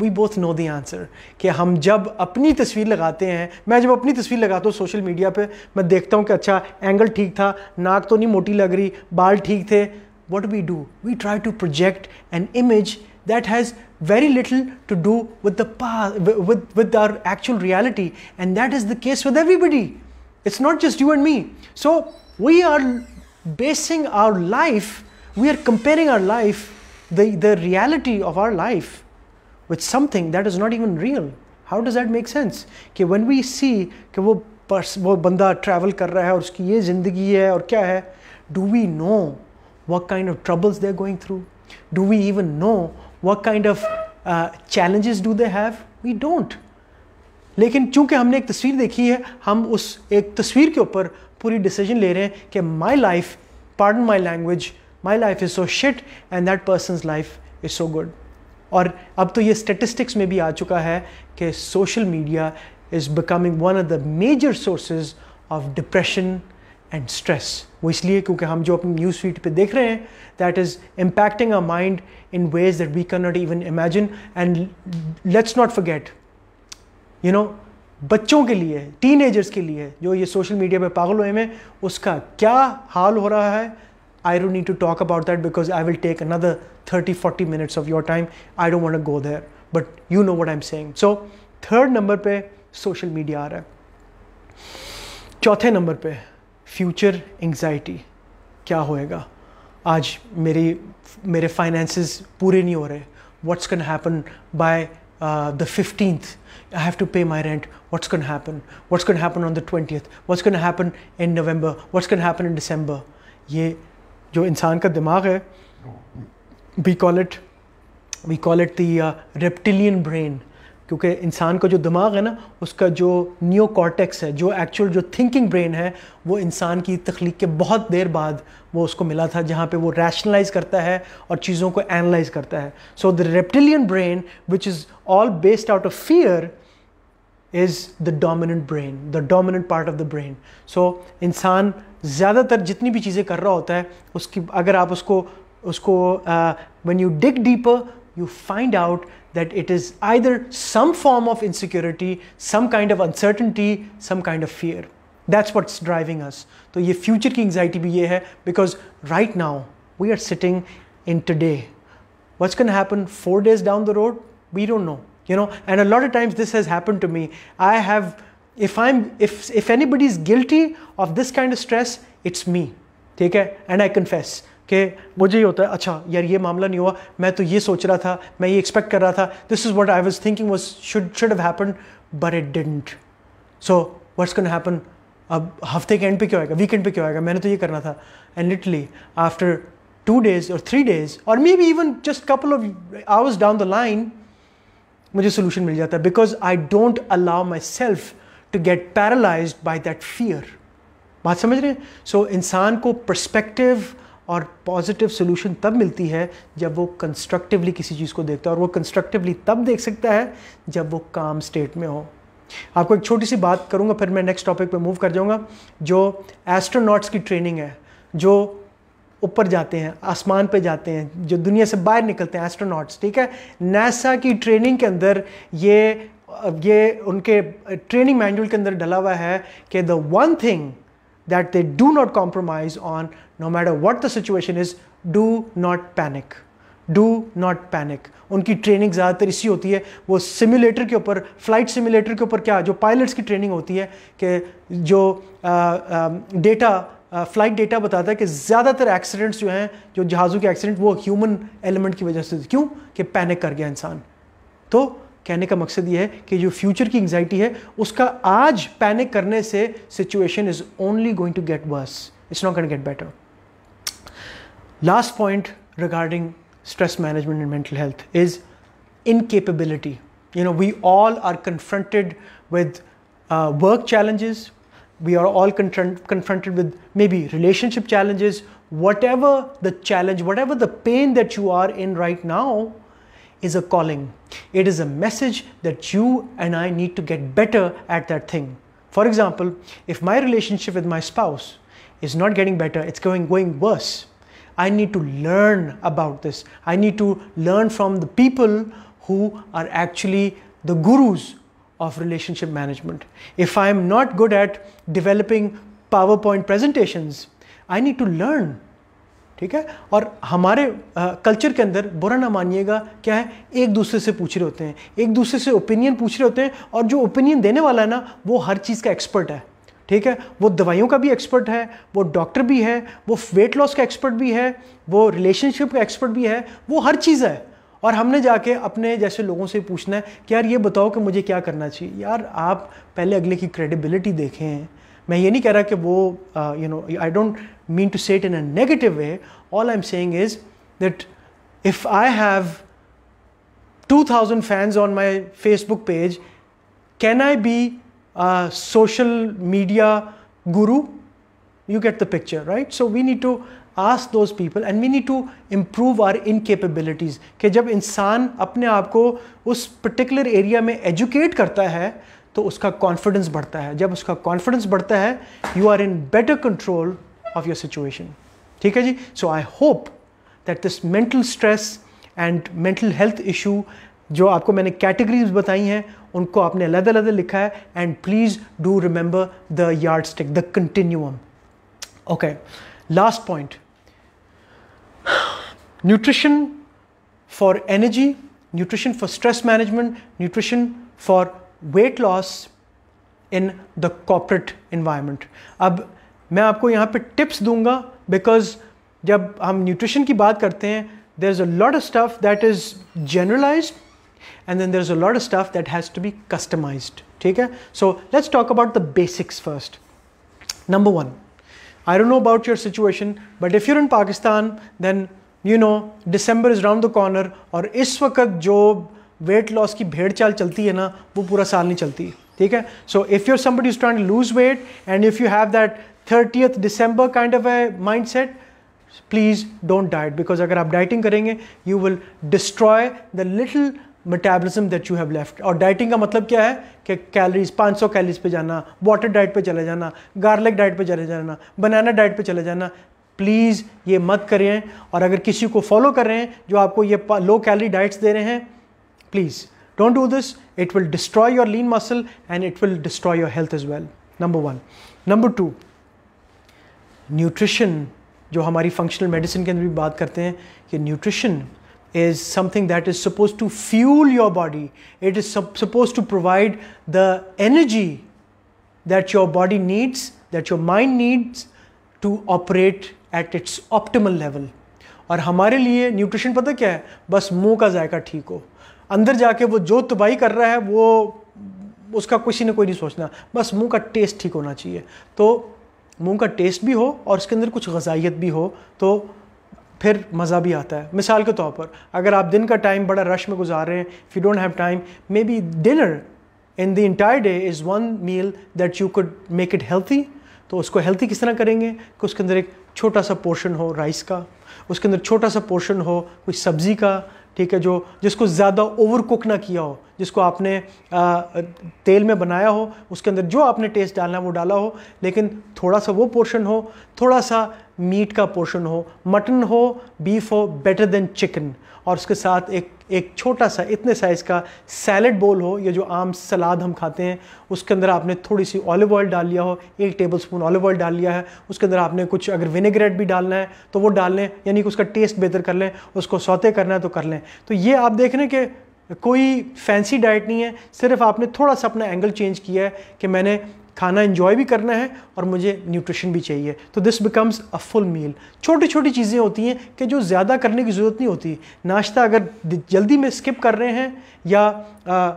we both know the answer कि हम जब अपनी तस्वीर लगाते हैं, मैं जब अपनी तस्वीर लगाता हूँ सोशल मीडिया पे, मैं देखता हूँ कि अच्छा एंगल ठीक था, नाक तो नहीं मोटी लग रही, बाल ठीक थे what we do we try to project an image that has very little to do with with with our actual reality and that is the case with everybody it's not just you and me so we are basing our life we are comparing our life the reality of our life with something that is not even real. How does that make sense? कि when we see कि वो purse वो बंदा travel कर रहा है और उसकी ये ज़िंदगी है और क्या है do we know what kind of troubles they're going through? Do we even know what kind of uh, challenges do they have? We don't. लेकिन चूँकि हमने एक तस्वीर देखी है हम उस एक तस्वीर के ऊपर पूरी डिसीज़न ले रहे हैं कि my life pardon my language my life is so shit and that person's life is so good और अब तो ये स्टेटिस्टिक्स में भी आ चुका है कि social media is becoming one of the major sources of depression and stress वो इसलिए क्योंकि हम जो अपनी न्यूज़ फ़ीड पे देख रहे हैं that is impacting a mind in ways that we can not even imagine and let's not forget you know बच्चों के लिए टीन के लिए, जो ये सोशल मीडिया पे पागल हुए हैं, उसका क्या हाल हो रहा है? I don't need to talk about that because I will take another thirty forty minutes of your time I don't want go there but you know what I am saying so third number पे social media आ रहा है चौथे number पे future anxiety क्या होएगा आज मेरी मेरे फाइनेंसेस पूरे नहीं हो रहे what's can happen by the fifteenth I have to pay my rent. What's going to happen? What's going to happen on the 20th? What's going to happen in November? What's going to happen in December? ये जो इंसान का दिमाग है we call it we call it uh, reptilian brain. क्योंकि इंसान का जो दिमाग है ना उसका जो न्यू कॉर्टेक्स है जो एक्चुअल जो थिंकिंग ब्रेन है वो इंसान की तख्लीक के बहुत देर बाद वो उसको मिला था जहाँ पे वो रैशनलाइज करता है और चीज़ों को एनालाइज करता है. So the reptilian brain which is all based out of fear is the dominant brain the dominant part of the brain so इंसान ज़्यादातर जितनी भी चीज़ें कर रहा होता है, उसकी, अगर आप उसको उसको when you dig deeper you find out that it is either some form of insecurity some kind of uncertainty some kind of fear that's what's driving us तो ये फ्यूचर की एंगजाइटी भी ये है because right now we are sitting in today what's can happen four days down the road we don't know you know and a lot of times this has happen to me I have if I'm, if if anybody is guilty of this kind of stress, it's me. Take care, and I confess. कि मुझे ये होता है अच्छा यार ये मामला नहीं हुआ। मैं तो ये सोच रहा था मैं ये एक्सपेक्ट कर रहा था। This is what I was thinking was should should have happen but it didn't so what's can happen अब हफ़्ते के एंड पे क्या होएगा? वीकेंड पे क्या होएगा? मैंने तो ये करना था। And literally after two days और थ्री डेज़ और maybe even just couple of hours down the line मुझे सोल्यूशन मिल जाता है। Because I don't allow myself to get paralyse by that fear बात समझ रहे हैं? सो so, इंसान को परस्पेक्टिव और पॉजिटिव सोल्यूशन तब मिलती है जब वो कंस्ट्रक्टिवली किसी चीज़ को देखता है और वो कंस्ट्रक्टिवली तब देख सकता है जब वो काम स्टेट में हो। आपको एक छोटी सी बात करूँगा फिर मैं नेक्स्ट टॉपिक पे मूव कर जाऊँगा जो एस्ट्रोनॉट्स की ट्रेनिंग है जो ऊपर जाते हैं आसमान पे जाते हैं जो दुनिया से बाहर निकलते हैं एस्ट्रोनॉट्स ठीक है? नासा की ट्रेनिंग के अंदर ये ये उनके ट्रेनिंग मैनुअल के अंदर डला हुआ है कि the one thing that they do not compromise on no matter what the situation is do not panic do not panic उनकी ट्रेनिंग ज़्यादातर इसी होती है। वो सिमुलेटर के ऊपर फ़्लाइट सिमुलेटर के ऊपर क्या, जो पायलट्स की ट्रेनिंग होती है कि जो डेटा फ़्लाइट डेटा बताता है कि ज़्यादातर एक्सीडेंट्स जो हैं, जो जहाज़ों के एक्सीडेंट वो ह्यूमन एलिमेंट की वजह से क्यों? कि पैनिक कर गया इंसान। तो कहने का मकसद ये है कि जो फ्यूचर की एंगजाइटी है, उसका आज पैनिक करने से situation is only going to get worse it's not can get better last point regarding stress management and mental health is incapability you know we all are confronted with work challenges we are all confronted with maybe relationship challenges whatever the challenge whatever the pain that you are in right now is a calling. It is a message that you and I need to get better at that thing. For example, if my relationship with my spouse is not getting better, it's going going worse. I need to learn about this. I need to learn from the people who are actually the gurus of relationship management. If I am not good at developing PowerPoint presentations, I need to learn ठीक है? और हमारे culture के अंदर बुरा ना मानिएगा, क्या है? एक दूसरे से पूछ रहे होते हैं, एक दूसरे से ओपिनियन पूछ रहे होते हैं, और जो ओपिनियन देने वाला है ना, वो हर चीज़ का एक्सपर्ट है, ठीक है? वो दवाइयों का भी एक्सपर्ट है, वो डॉक्टर भी है, वो वेट लॉस का एक्सपर्ट भी है, वो रिलेशनशिप का एक्सपर्ट भी है, वो हर चीज़ है। और हमने जाके अपने जैसे लोगों से पूछना है कि यार ये बताओ कि मुझे क्या करना चाहिए। यार आप पहले अगले की क्रेडिबिलिटी देखें मैं ये नहीं कह रहा कि वो you know I don't mean to say it in a negative way all I am saying is that if I have 2000 fans on my Facebook page, can I be a social media guru? You get the picture, right? So we need to ask those people and we need to improve our incapabilities कि जब इंसान अपने आप को उस particular area में educate करता है तो उसका कॉन्फिडेंस बढ़ता है। जब उसका कॉन्फिडेंस बढ़ता है you are in better control of your situation ठीक है जी? So I hope that this mental stress and mental health issue जो आपको मैंने कैटेगरीज बताई हैं, उनको आपने अलग अलग लिखा है and please do remember the yardstick the continuum okay last point nutrition for energy nutrition for stress management nutrition for weight loss in the corporate environment अब मैं आपको यहाँ पे टिप्स दूंगा बिकॉज जब हम न्यूट्रिशन की बात करते हैं there is a lot of stuff that is generalised and then there's a lot of stuff that has to be customized okay so let's talk about the basics first number one i don't know about your situation but if you're in pakistan then you know december is around the corner और इस वक्त जो weight loss की भेड़ चाल चलती है ना, वो पूरा साल नहीं चलती, ठीक है? So if you're somebody is trying lose weight and if you have that thirtieth December kind of a mindset please don't diet because अगर आप डाइटिंग करेंगे you will destroy the little metabolism that you have left और dieting का मतलब क्या है? कि calories 500 calories पे जाना वाटर डाइट पे चले जाना गार्लिक डाइट पे चले जाना बनाना डाइट पे चले जाना प्लीज़ ये मत करें। और अगर किसी को फॉलो कर रहे हैं, जो आपको ये लो कैलरी डाइट्स दे रहे हैं Please don't do this it will destroy your lean muscle and it will destroy your health is well number one number two nutrition जो हमारी फंक्शनल मेडिसिन के अंदर भी बात करते हैं कि nutrition is something that is supposed to fuel your body. It is supposed to provide the energy that your body needs, that your mind needs to operate at its optimal level. और हमारे लिए nutrition पता क्या है बस मुंह का जायका ठीक हो अंदर जाके वो जो तबाही कर रहा है, वो उसका किसी ने कोई नहीं सोचना। बस मुँह का टेस्ट ठीक होना चाहिए। तो मुँह का टेस्ट भी हो और उसके अंदर कुछ गजाइत भी हो तो फिर मज़ा भी आता है। मिसाल के तौर पर, अगर आप दिन का टाइम बड़ा रश में गुजार रहे हैं if you don't have time maybe dinner in the entire day is one meal that you could make it healthy तो उसको हेल्थी किस तरह करेंगे? कि उसके अंदर एक छोटा सा पोर्शन हो राइस का, उसके अंदर छोटा सा पोर्शन हो कोई सब्ज़ी का ठीक है जो जिसको ज़्यादा ओवर कुक ना किया हो जिसको आपने आ, तेल में बनाया हो उसके अंदर जो आपने टेस्ट डालना है वो डाला हो। लेकिन थोड़ा सा वो पोर्शन हो थोड़ा सा मीट का पोर्शन हो मटन हो बीफ हो बेटर देन चिकन और उसके साथ एक एक छोटा सा, इतने साइज़ का सैलड बोल हो, या जो आम सलाद हम खाते हैं, उसके अंदर आपने थोड़ी सी ऑलिव ऑयल डाल लिया हो, एक टेबल स्पून ऑलिव ऑयल डाल लिया है, उसके अंदर आपने कुछ अगर विनेग्रेट भी डालना है तो वो डाल लें, यानी कि उसका टेस्ट बेहतर कर लें, उसको सौते करना है तो कर लें। तो ये आप देख रहे हैं कि कोई फैंसी डाइट नहीं है, सिर्फ़ आपने थोड़ा सा अपना एंगल चेंज किया है कि मैंने खाना इन्जॉय भी करना है और मुझे न्यूट्रिशन भी चाहिए। तो this becomes a full meal छोटी छोटी चीज़ें होती हैं कि जो ज़्यादा करने की ज़रूरत नहीं होती। नाश्ता अगर जल्दी में स्किप कर रहे हैं या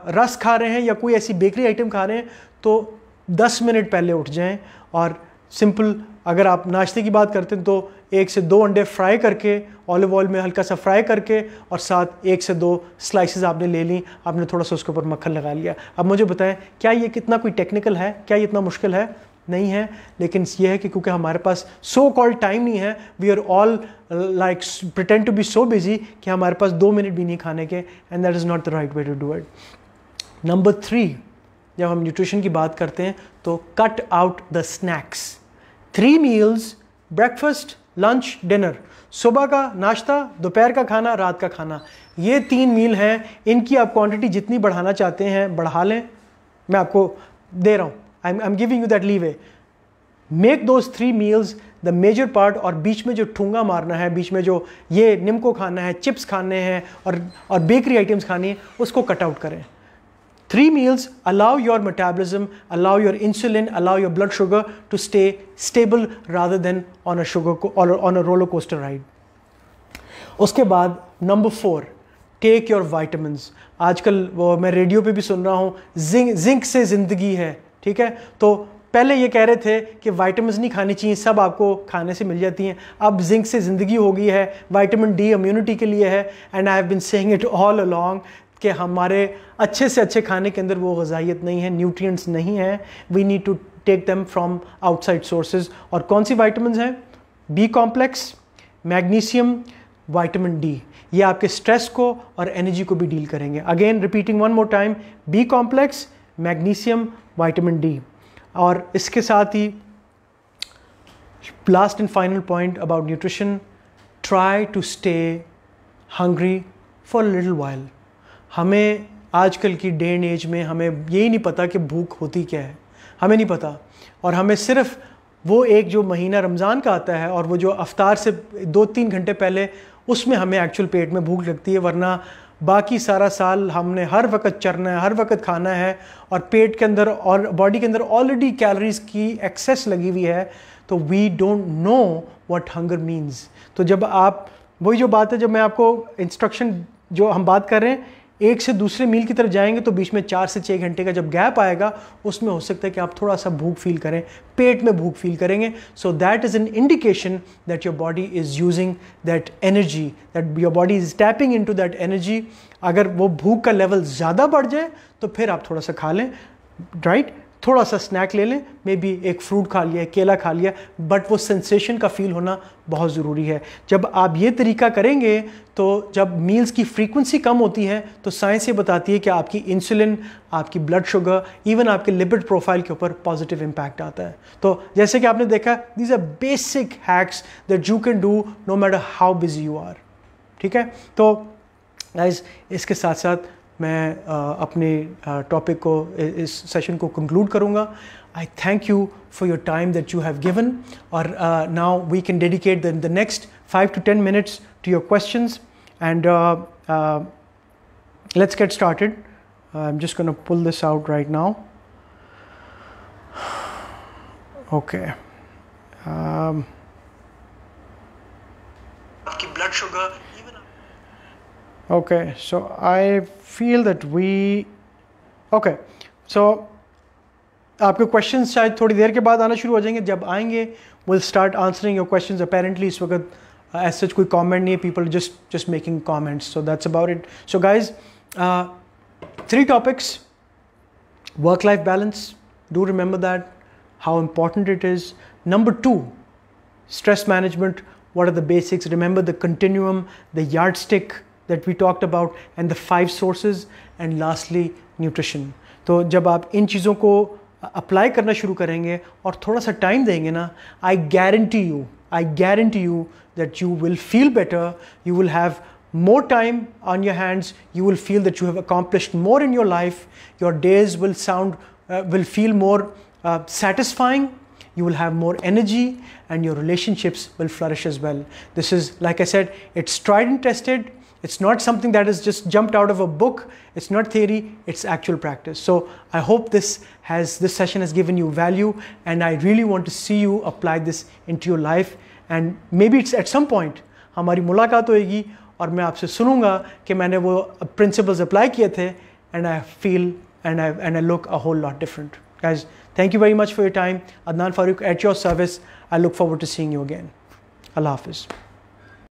रस खा रहे हैं या कोई ऐसी बेकरी आइटम खा रहे हैं तो 10 मिनट पहले उठ जाएँ और सिंपल अगर आप नाश्ते की बात करते हैं तो एक से दो अंडे फ्राई करके ऑलिव ऑयल में हल्का सा फ्राई करके और साथ एक से दो स्लाइसेस आपने ले ली, आपने थोड़ा सा उसके ऊपर मक्खन लगा लिया। अब मुझे बताएँ, क्या ये कितना कोई टेक्निकल है? क्या ये इतना मुश्किल है? नहीं है, लेकिन ये है कि क्योंकि हमारे पास सो कॉल्ड टाइम नहीं है we are all like pretend to be so busy कि हमारे पास दो मिनट भी नहीं खाने के and that is not the right way to do it number three जब हम न्यूट्रिशन की बात करते हैं तो cut out the snacks three meals breakfast lunch dinner सुबह का नाश्ता, दोपहर का खाना, रात का खाना। ये तीन मील हैं। इनकी आप क्वांटिटी जितनी बढ़ाना चाहते हैं, बढ़ा लें। मैं आपको दे रहा हूँ। I am giving you that leave a make those three meals the major part और बीच में जो ठूँगा मारना है, बीच में जो ये निमको खाना है चिप्स खाने हैं और और बेकरी आइटम्स खानी है, उसको कट आउट करें। Three meals allow your metabolism, allow your insulin, allow your blood sugar to stay stable rather than on a sugar or on a roller coaster ride. उसके बाद number four take your vitamins आजकल वो मैं radio पे भी सुन रहा हूँ zinc zinc से ज़िंदगी है ठीक है? तो पहले ये कह रहे थे कि वाइटामिन नहीं खानी चाहिए सब आपको खाने से मिल जाती हैं। अब जिंक से ज़िंदगी हो गई है वाइटामिन डी इम्यूनिटी के लिए है and I have been saying it all along कि हमारे अच्छे से अच्छे खाने के अंदर वो गजाइत नहीं है न्यूट्रिएंट्स नहीं है। We need to take them from outside sources और कौन सी वाइटमिन हैं? B complex magnesium vitamin D ये आपके स्ट्रेस को और एनर्जी को भी डील करेंगे। Again repeating one more time B complex magnesium vitamin D और इसके साथ ही last and final point about nutrition try to stay hungry for little while हमें आजकल की डे एंड एज में हमें यही नहीं पता कि भूख होती क्या है। हमें नहीं पता। और हमें सिर्फ़ वो एक जो महीना रमज़ान का आता है और वो जो अफ्तार से दो तीन घंटे पहले, उसमें हमें एक्चुअल पेट में भूख लगती है, वरना बाकी सारा साल हमने हर वक्त चरना है, हर वक्त खाना है और पेट के अंदर और बॉडी के अंदर ऑलरेडी कैलोरीज की एक्सेस लगी हुई है तो we don't know what hunger means तो जब आप, वही जो बात है, जब मैं आपको इंस्ट्रक्शन जो हम बात कर रहे हैं एक से दूसरे मील की तरफ़ जाएँगे तो बीच में चार से छः घंटे का जब गैप आएगा, उसमें हो सकता है कि आप थोड़ा सा भूख फील करें, पेट में भूख फील करेंगे। So that is an indication that your body is using that energy that your body is tapping in that energy अगर वो भूख का लेवल ज़्यादा बढ़ जाए तो फिर आप थोड़ा सा खा लें राइट थोड़ा सा स्नैक ले लें मे बी एक फ्रूट खा लिया केला खा लिया बट वो सेंसेशन का फील होना बहुत ज़रूरी है। जब आप ये तरीका करेंगे तो जब मील्स की फ्रीक्वेंसी कम होती है तो साइंस ये बताती है कि आपकी इंसुलिन आपकी ब्लड शुगर इवन आपके लिपिड प्रोफ़ाइल के ऊपर पॉजिटिव इम्पैक्ट आता है। तो जैसे कि आपने देखा these are basic hacks that you can do no matter how busy you are ठीक है? तो गाइज़ इसके साथ साथ मैं अपने टॉपिक को इस सेशन को कंक्लूड करूँगा I thank you for your time that you have given और now we can dedicate the next five to ten minutes to your questions and let's get started. I'm just going to pull this out right now. Okay. Um, blood sugar okay so i feel that we okay so आपके question शायद थोड़ी देर के बाद आना शुरू हो जाएंगे जब आएंगे will start answering your question apparently इस वक्त एज सच कोई कमेंट नहीं है people just just making comments so that's about it so guys three topics work life balance do remember that how important it is number two stress management what are the basics remember the continuum the yardstick that we talked about and the five sources and lastly nutrition तो जब आप इन चीज़ों को apply करना शुरू करेंगे और थोड़ा सा टाइम देंगे ना I guarantee you I guarantee you that you will feel better you will have more time on your hands you will feel that you have accomplished more in your life your days will sound uh, will feel more uh, satisfying you will have more energy and your relationships will flourish as well this is like i said it's tried and tested it's not something that is just jumped out of a book. It's not theory, it's actual practice. So I hope this has this session has given you value and I really want to see you apply this into your life and maybe it's at some point हमारी मुलाकात होएगी और मैं आपसे सुनूंगा कि मैंने वो principles apply किए थे and I feel and I and I look a whole lot different. Guys, thank you very much for your time. Adnan Farooq at your service. I look forward to seeing you again. Allah Hafiz.